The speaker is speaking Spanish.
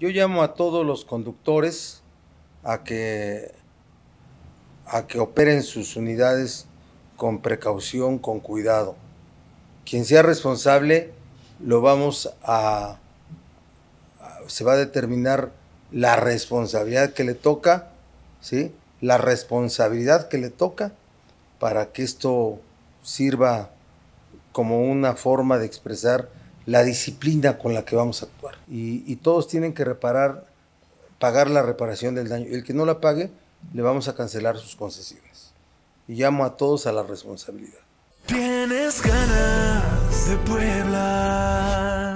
Yo llamo a todos los conductores a que, a que operen sus unidades con precaución, con cuidado. Quien sea responsable, lo vamos a, se va a determinar la responsabilidad que le toca, ¿sí? La responsabilidad que le toca para que esto sirva como una forma de expresar la disciplina con la que vamos a actuar. Y, todos tienen que reparar, pagar la reparación del daño. El que no la pague, le vamos a cancelar sus concesiones. Y llamo a todos a la responsabilidad. Tienes ganas de Puebla.